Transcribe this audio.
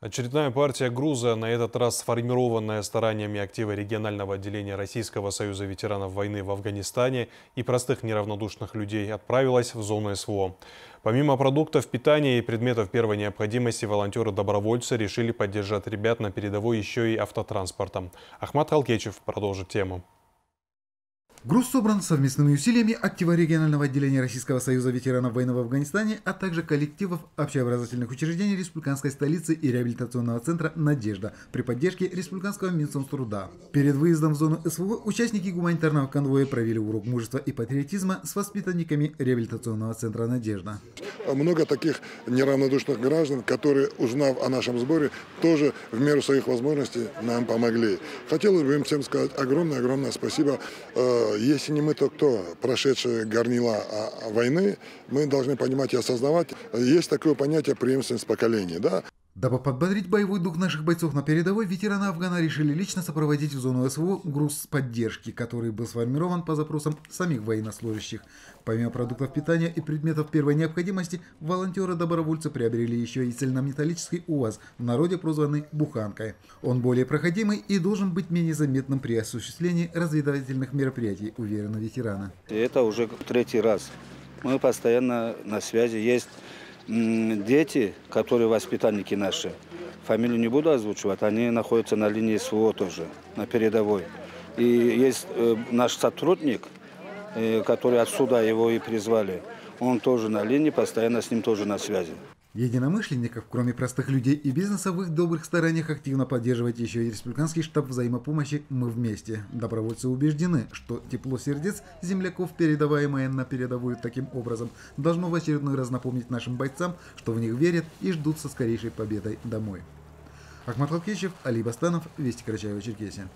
Очередная партия груза, на этот раз сформированная стараниями актива регионального отделения Российского союза ветеранов войны в Афганистане и простых неравнодушных людей, отправилась в зону СВО. Помимо продуктов питания и предметов первой необходимости, волонтеры-добровольцы решили поддержать ребят на передовой еще и автотранспортом. Ахмат Халкечев продолжит тему. Груз собран совместными усилиями актива регионального отделения Российского союза ветеранов войны в Афганистане, а также коллективов общеобразовательных учреждений республиканской столицы и реабилитационного центра «Надежда» при поддержке Республиканского Минсомструда. Перед выездом в зону СВО участники гуманитарного конвоя провели урок мужества и патриотизма с воспитанниками реабилитационного центра «Надежда». Много таких неравнодушных граждан, которые, узнав о нашем сборе, тоже в меру своих возможностей нам помогли. Хотелось бы им всем сказать огромное-огромное спасибо э, если не мы, то кто? Прошедшие горнила а, войны, мы должны понимать и осознавать, есть такое понятие преемственность поколений. Да? Дабы подбодрить боевой дух наших бойцов на передовой, ветераны Афгана решили лично сопроводить в зону СВО груз поддержки, который был сформирован по запросам самих военнослужащих. Помимо продуктов питания и предметов первой необходимости, волонтеры-добровольцы приобрели еще и цельнометаллический УАЗ, в народе прозванный «буханкой». Он более проходимый и должен быть менее заметным при осуществлении разведывательных мероприятий, уверены ветераны. Это уже третий раз. Мы постоянно на связи. Есть дети, которые воспитанники наши, фамилию не буду озвучивать, они находятся на линии СВО тоже, на передовой. И есть э, наш сотрудник, э, который отсюда его и призвали, он тоже на линии, постоянно с ним тоже на связи. Единомышленников, кроме простых людей и бизнеса, в их добрых стараниях активно поддерживает еще и Республиканский штаб взаимопомощи «Мы вместе». Добровольцы убеждены, что тепло сердец земляков, передаваемое на передовую таким образом, должно в очередной раз напомнить нашим бойцам, что в них верят и ждут со скорейшей победой домой. Ахмат Халкичев, Али Бастанов, Вести Карачаева, Черкесия.